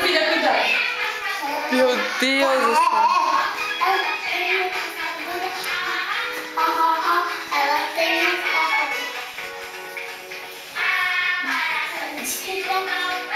Filha, cuidado. Meu Deus do céu. Thank you.